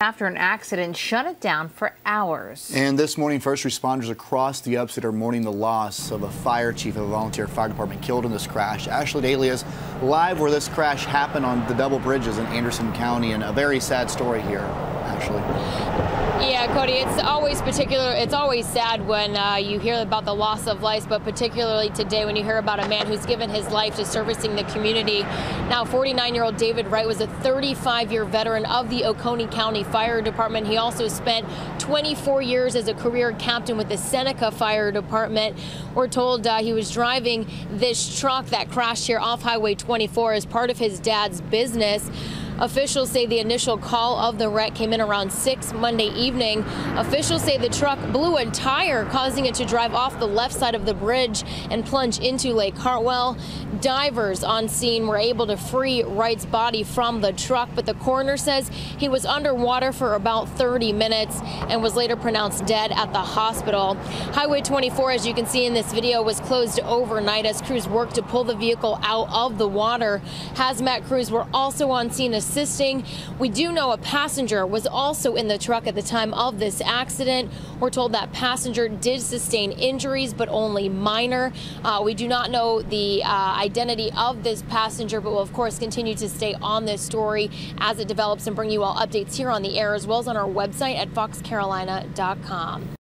after an accident shut it down for hours. And this morning, first responders across the upstate are mourning the loss of a fire chief of a volunteer fire department killed in this crash. Ashley Daly is live where this crash happened on the double bridges in Anderson County, and a very sad story here, Ashley. Yeah, Cody, it's always particular. It's always sad when uh, you hear about the loss of life, but particularly today when you hear about a man who's given his life to servicing the community. Now, 49-year-old David Wright was a 35-year veteran of the Oconee County Fire Department. He also spent 24 years as a career captain with the Seneca Fire Department. We're told uh, he was driving this truck that crashed here off Highway 24 as part of his dad's business. Officials say the initial call of the wreck came in around 6 Monday evening. Officials say the truck blew a tire, causing it to drive off the left side of the bridge and plunge into Lake Hartwell. Divers on scene were able to free Wright's body from the truck, but the coroner says he was underwater for about 30 minutes and was later pronounced dead at the hospital. Highway 24, as you can see in this video, was closed overnight as crews worked to pull the vehicle out of the water. Hazmat crews were also on scene assisting. We do know a passenger was also in the truck at the time of this accident. We're told that passenger did sustain injuries, but only minor. Uh, we do not know the uh, identity of this passenger, but we'll, of course continue to stay on this story as it develops and bring you all updates here on the air as well as on our website at foxcarolina.com.